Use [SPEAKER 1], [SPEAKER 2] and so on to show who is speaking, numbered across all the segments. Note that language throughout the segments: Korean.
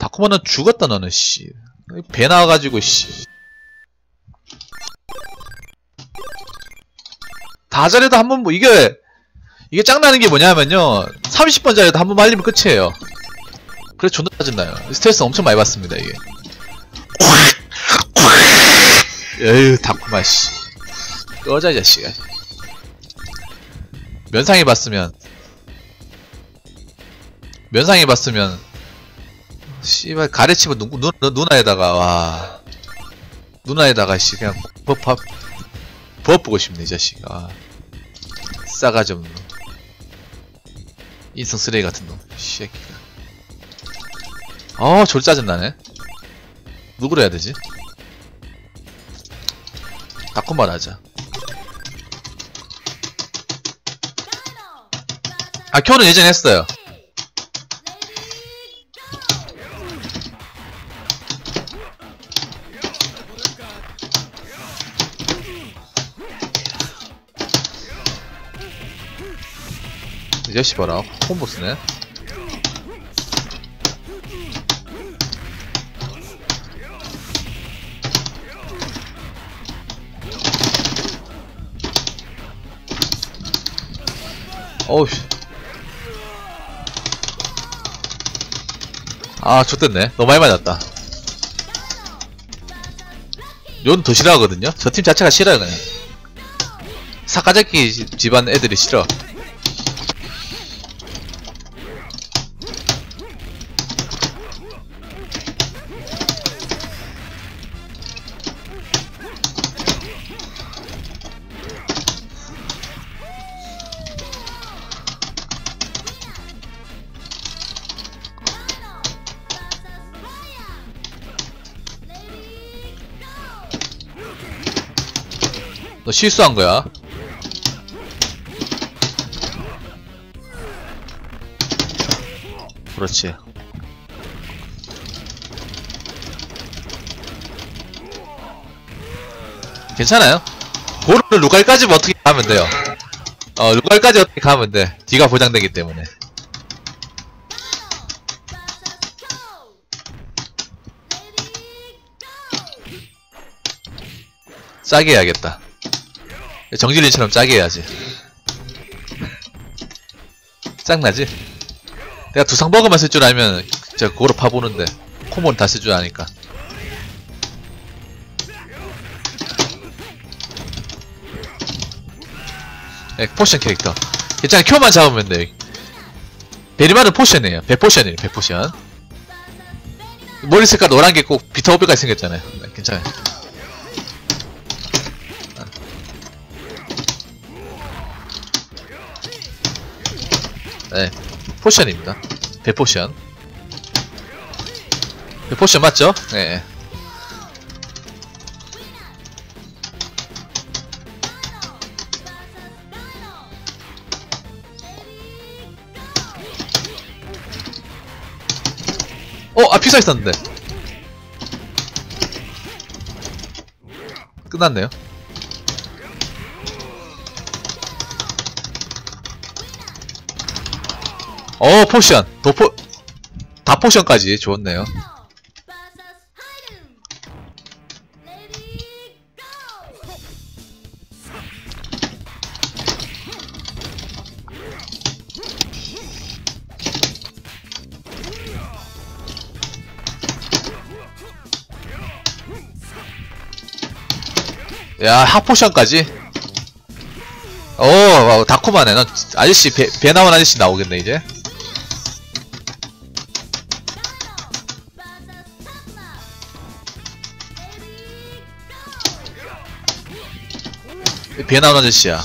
[SPEAKER 1] 다쿠마는 죽었다 너는 씨. 배 나와가지고 씨. 다 잘해도 한 번 뭐 이게 이게 짱나는 게 뭐냐면요. 30번 잘해도 한 번 말리면 끝이에요. 그래서 존나 짜증나요. 스트레스 엄청 많이 받습니다 이게. 에휴 다쿠마 씨. 꺼져 이 자식아. 면상해 봤으면 면상해 봤으면 씨발 가래치고 누, 누, 누나에다가 와. 누나에다가 씨 그냥 버밥 부어보고 싶네 이 자식 아. 싸가지 없는 놈. 인성 쓰레기 같은 놈 새끼가. 어졸 짜증나네. 누구로 해야 되지? 다콤만 하자. 아 켜는 예전에 했어요 이 자식 봐라. 콤보 쓰네. 어우 씨. 아 좋댔네. 너무 많이 맞았다. yon 더 싫어하거든요? 저 팀 자체가 싫어요 그냥. 사카자키 지- 집안 애들이 싫어 너 실수한 거야. 그렇지. 괜찮아요. 고를 루갈까지 뭐 어떻게 가면 돼요. 어, 루갈까지 어떻게 가면 돼. 뒤가 보장되기 때문에. 짜게 해야겠다. 정진리처럼 짜게 해야지. 짱나지? 내가 두상버거만 쓸 줄 알면 제가 그거로 파보는데 코몬 다쓸 줄 아니까. 네, 포션 캐릭터. 괜찮아, 큐만 잡으면 돼. 베리마는 포션이에요. 100포션이에요, 100포션. 머리 색깔 노란 게 꼭 비타 오백까지 생겼잖아요. 네, 괜찮아요. 네, 포션입니다. 대포션. 대포션 맞죠? 네. 어, 아, 피사 있었는데. 끝났네요. 어, 포션. 도포, 다 포션까지 좋았네요. 야, 하포션까지? 오, 어, 다코마네. 넌 아저씨, 배, 배 나온 아저씨 나오겠네, 이제. 배 나온 아저씨야.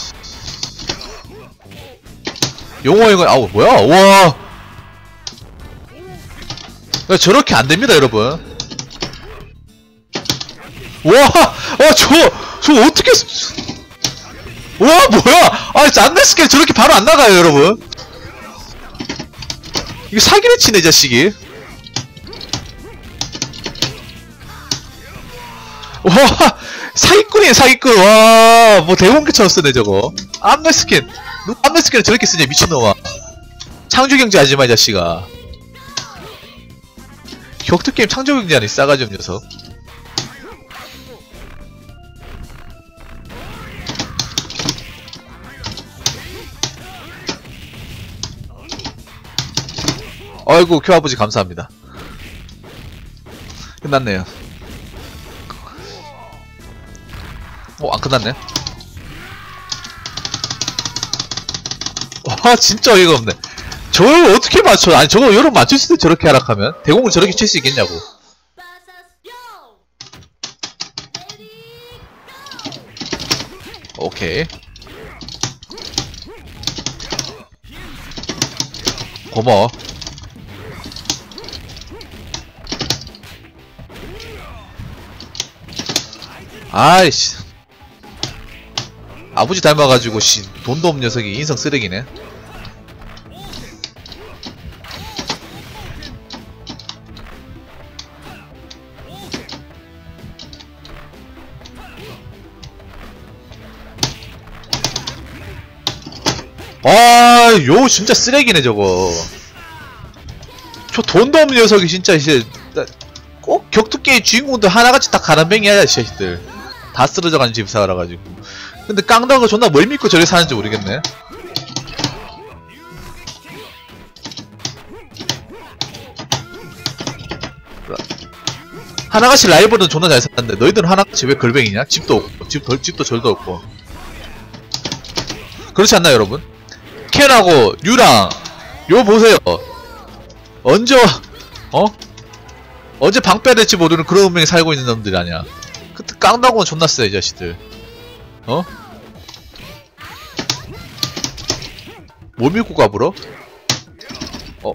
[SPEAKER 1] 용어 이거 아우 뭐야? 우와. 야, 저렇게 안 됩니다, 여러분. 와, 와, 저, 저 어떻게, 쓰- 와, 뭐야? 아, 짠내 스킬 저렇게 바로 안 나가요, 여러분. 이거 사기를 치네, 이 자식이. 와, 사기꾼이네, 사기꾼. 와, 뭐 대공개처럼 쓰네, 저거. 암내 스킨. 암내 스킨을 저렇게 쓰냐, 미친놈아. 창조경제 하지 마, 이 자식아. 격투 게임 창조 경제하는 이 싸가지 없는 녀석. 아이고 큐 아버지 감사합니다. 끝났네요. 어, 안 끝났네. 와, 진짜 어이가 없네. 저걸 어떻게 맞춰? 아니, 저거 여러 맞출 수도 저렇게 하락하면? 대공을 저렇게 칠 수 있겠냐고. 오케이. 고마워. 아이씨. 아버지 닮아가지고, 씨, 돈도 없는 녀석이 인성 쓰레기네. 아, 요 진짜 쓰레기네 저거. 저 돈도 없는 녀석이 진짜 이제 나- 꼭 격투게임 주인공들 하나같이 다 가난뱅이야 이 자식들. 다 쓰러져가는 집 살아가지고. 근데 깡다가 존나 뭘 믿고 저리 사는지 모르겠네. 하나같이 라이벌은 존나 잘 사는데 너희들은 하나같이 왜 걸뱅이냐? 집도 없고 집 덜, 집도 절도 없고 그렇지 않나 여러분? 켄하고 유랑 요 보세요 언제 어? 어제 방 빼야 될지 모르는 그런 운명에 살고 있는 놈들이 아니야 그때 깡다고는 존나 쎄이 자식들 어? 뭐 믿고 가불어? 어.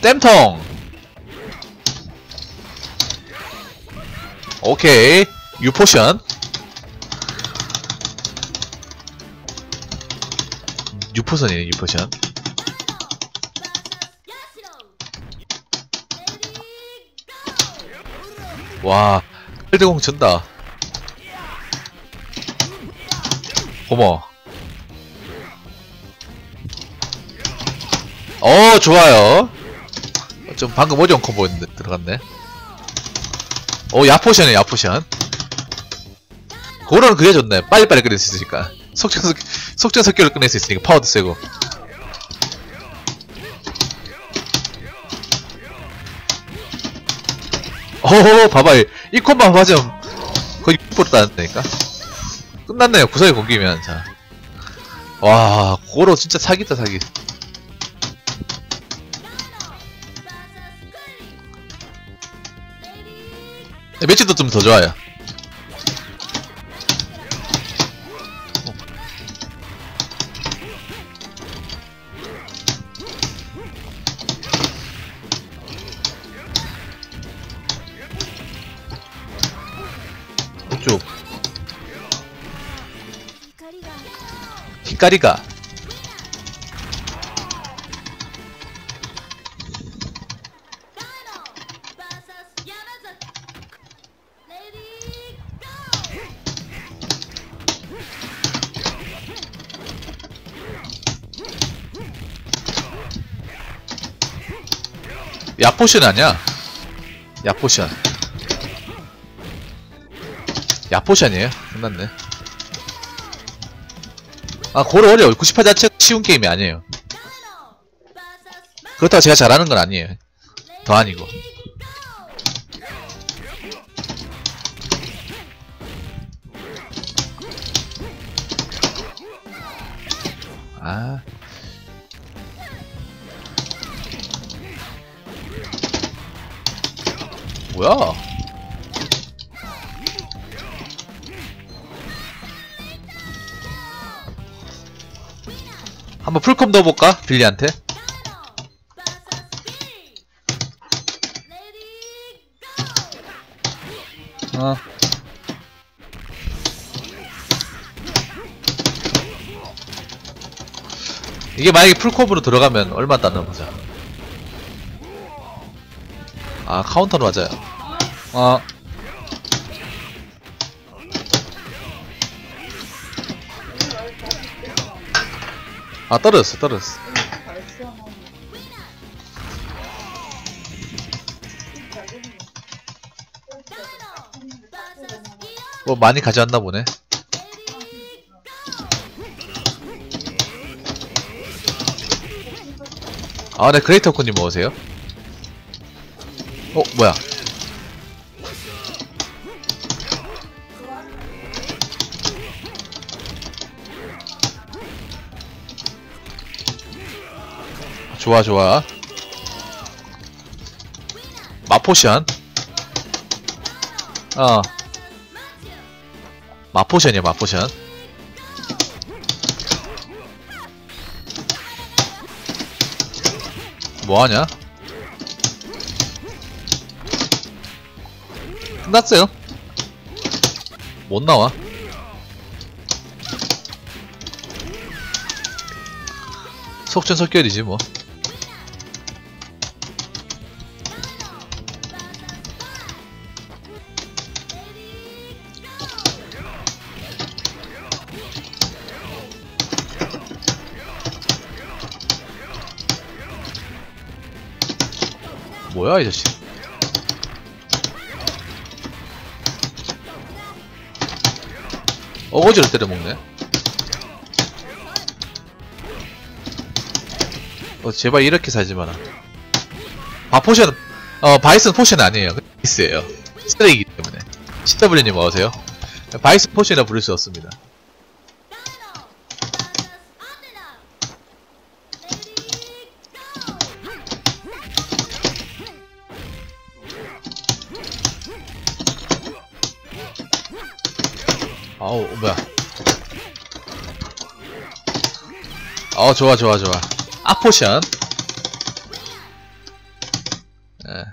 [SPEAKER 1] 땜통! 오케이. 유포션. 유포선이네 유포션. 와 1대공 전다 고마워 어 좋아요. 좀 방금 어려운 콤보였는데 들어갔네. 오 야포션이네 야포션. 그거는 그게 좋네. 빨리빨리 끝낼 수 있으니까. 속전 속 속전 속결을 끝낼 수 있으니까 파워도 세고. 오 봐봐 이 콤만 맞으면 거의 6% 따는다니까 끝났네요. 구석에 공기면 자 와 고로 진짜 사기다 사기. 매치도 좀 더 좋아요 흰까리가. 야포션 아니야? 야포션. 야포션이에요? 끝났네 아 고로 어려워 98 자체가 쉬운 게임이 아니에요. 그렇다고 제가 잘하는 건 아니에요. 더 아니고. 아. 뭐야 한번 풀컴 넣어볼까? 빌리한테 어. 이게 만약에 풀컵으로 들어가면 얼마 따나 보자. 아 카운터로 맞아요. 어. 아 떨어졌어 떨어졌어. 뭐 많이 가져왔나 보네. 아네 그레이터코님 뭐오세요. 어 뭐야? 좋아, 좋아. 마포션. 어. 마포션이야, 마포션. 뭐하냐? 끝났어요. 못 나와. 속전속결이지 뭐. 뭐야 이 자식. 어거지로 때려먹네. 어, 제발 이렇게 살지 마라. 아, 포션, 어, 바이슨 포션 아니에요. 바이스예요. 쓰레기이기 때문에. CW님 어서오세요. 바이스 포션이라 부를 수 없습니다. 어, 좋아, 좋아, 좋아. 아포션. 예.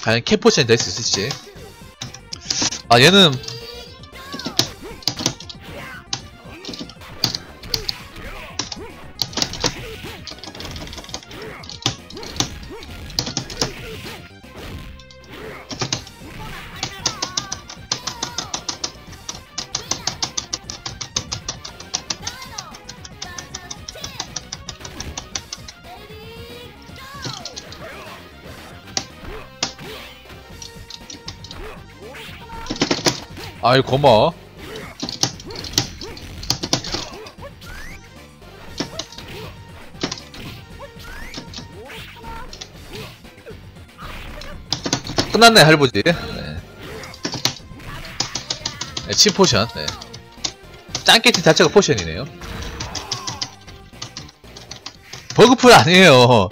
[SPEAKER 1] 과연 캐포션이 될수 있을지. 아, 얘는. 아이, 고마워. 끝났네, 할부지. 네. 네, 치 포션. 네. 짱깨티 자체가 포션이네요. 버그풀 아니에요.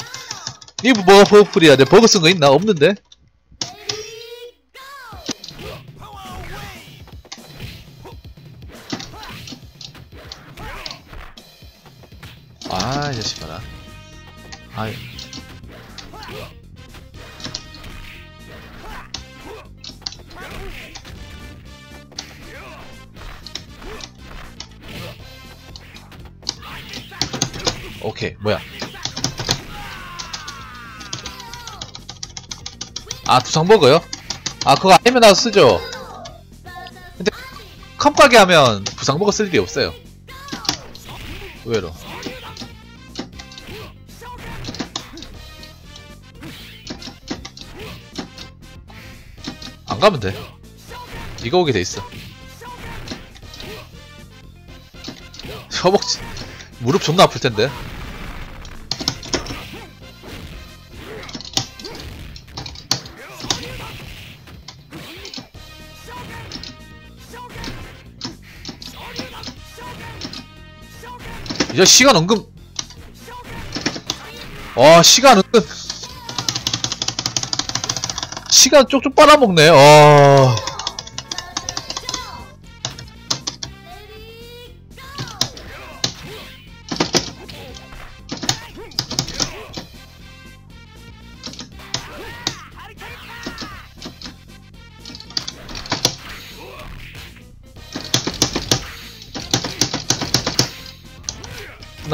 [SPEAKER 1] 이거 뭐가 버그풀이야? 내 버그 쓴 거 있나? 없는데? 오케이, 뭐야. 아, 두상버거요? 아, 그거 아니면 나도 쓰죠. 근데, 컴가게 하면 부상버거 쓸 일이 없어요. 의외로. 안 가면 돼. 이거 오게 돼 있어. 허벅지 무릎 존나 아플 텐데. 이제 시간 은근. 와 시간 은근. 시간 쪽쪽 빨아먹네. 어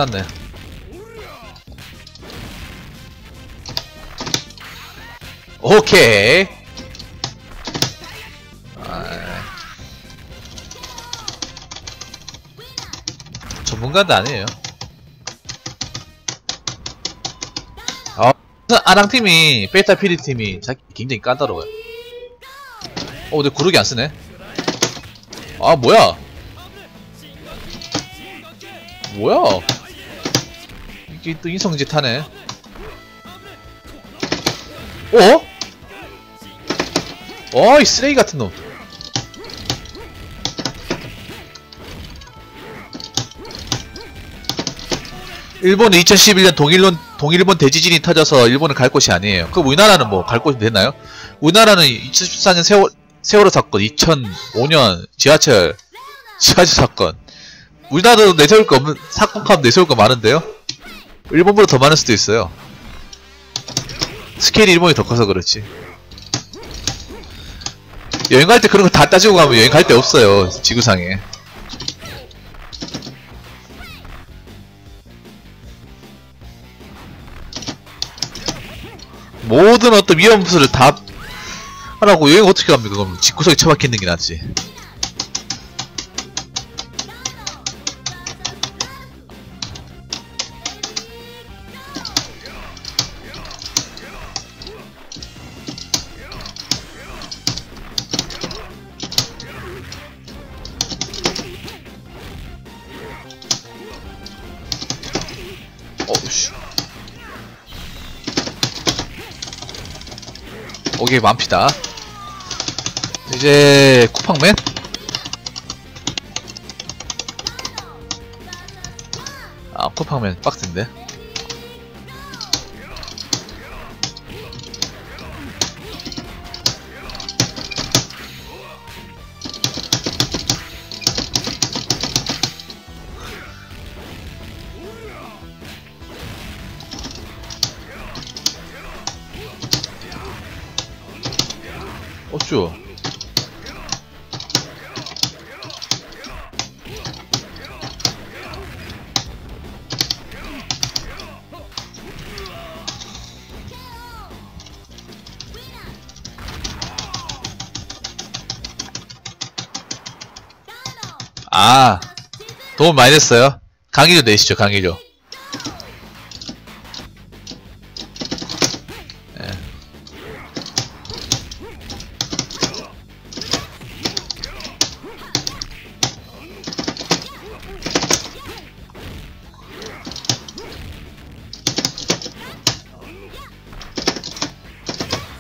[SPEAKER 1] 끝났네. 오케이. 아... 전문가도 아니에요. 아, 아랑팀이 베타 피리 팀이 자기 굉장히 까다로워요. 어 근데 구르기 안 쓰네. 아 뭐야? 뭐야 이게 또 인성짓 하네 어? 어 이 쓰레기 같은 놈 일본은 2011년 동일본, 동일본 대지진이 터져서 일본은 갈 곳이 아니에요. 그럼 우리나라는 뭐 갈 곳이 됐나요? 우리나라는 2014년 세월, 세월호 사건, 2005년 지하철, 지하철 사건. 우리나라도 내세울 거 없는, 사건 카면 내세울 거 많은데요? 일본보다 더 많을 수도 있어요. 스케일이 일본이 더 커서 그렇지. 여행 갈 때 그런 거 다 따지고 가면 여행 갈 데 없어요. 지구상에. 모든 어떤 위험 부수를 다 하라고 여행 어떻게 갑니까? 그럼 집구석에 처박혀 있는 게 낫지. 오케이 만피다. 이제 쿠팡맨? 아 쿠팡맨 빡센데 어쭈 아 도움 많이 됐어요. 강의료 내시죠 강의료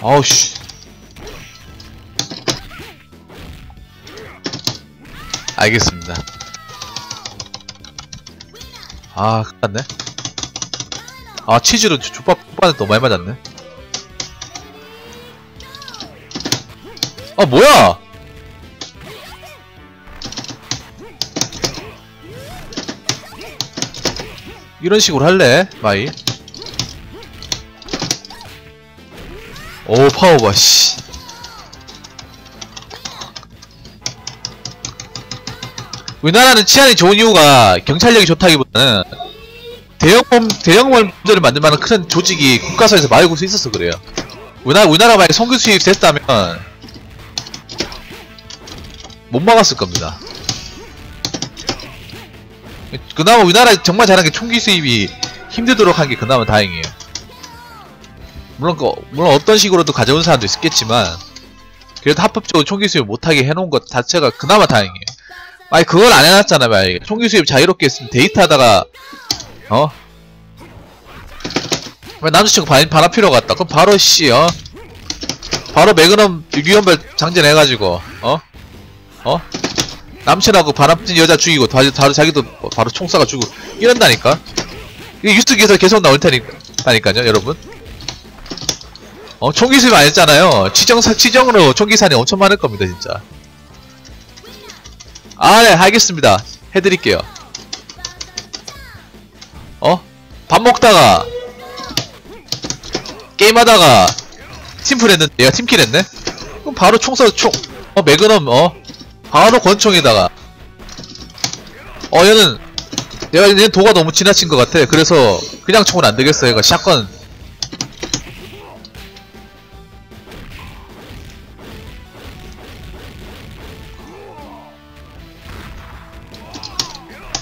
[SPEAKER 1] 아우씨. 알겠습니다. 아 큰일났네. 아 치즈루 족밥 족밥에 너무 많이 맞았네. 아 뭐야! 이런 식으로 할래 마이 오 파워봐 씨 우리나라는 치안이 좋은 이유가 경찰력이 좋다기보다는 대형범 대형범죄를 만들 만한 큰 조직이 국가선에서 막을 수 있어서 그래요. 우리나라 우리나라 만약 성교 수입 됐다면 못 막았을 겁니다. 그나마 우리나라 정말 잘한 게 총기 수입이 힘들도록 한 게 그나마 다행이에요. 물론 그, 물론 어떤 식으로도 가져온 사람도 있겠지만 그래도 합법적으로 총기 수입 못하게 해놓은 것 자체가 그나마 다행이에요. 아니 그걸 안 해놨잖아 말 총기 수입 자유롭게 했으면 데이트 하다가 어? 왜 남자친구 반, 반합 필요 같다 그럼 바로 씨 어? 바로 매그넘 유연별 장전해가지고 어? 어? 남친하고 반합진 여자 죽이고 다, 다, 자기도 바로 총 쏴가 죽고 이런다니까 이게 유튜브에서 계속 나올 테니까요 여러분 어 총기 수입 안 했잖아요 치정사 치정으로 총기 산이 엄청 많을 겁니다 진짜 아, 네, 알겠습니다. 해드릴게요. 어? 밥 먹다가, 게임하다가, 팀플 했는데, 얘가 팀킬 했네? 그럼 바로 총 쏴, 총, 어, 매그넘, 어? 바로 권총에다가. 어, 얘는, 얘가, 얘는 도가 너무 지나친 것 같아. 그래서, 그냥 총은 안 되겠어. 얘가 샷건.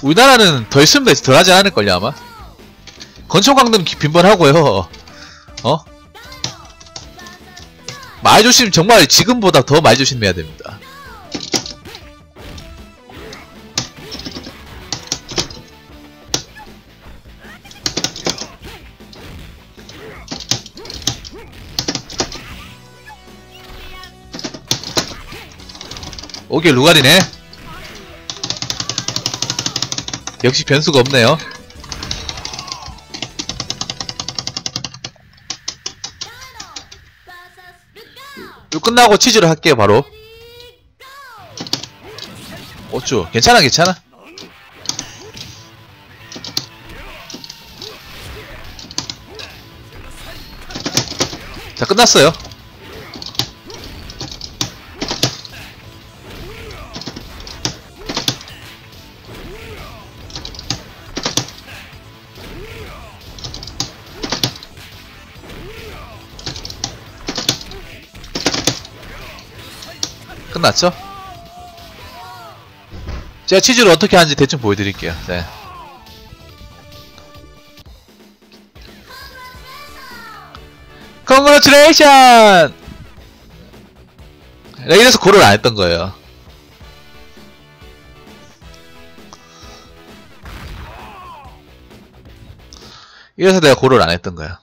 [SPEAKER 1] 우리나라는 더 있으면 더, 덜 하지 않을걸요 아마? 건초강등 빈번하고요. 어? 말조심 정말 지금보다 더 말조심해야 됩니다. 오케이 루가리네. 역시 변수가 없네요. 이거 끝나고 치즈를 할게요 바로. 어쭈 괜찮아 괜찮아. 자 끝났어요 끝났죠? 제가 치즈루를 어떻게 하는지 대충 보여드릴게요. 네. Congratulation! 네, 이래서 고를 안 했던 거예요. 이래서 내가 고를 안 했던 거야.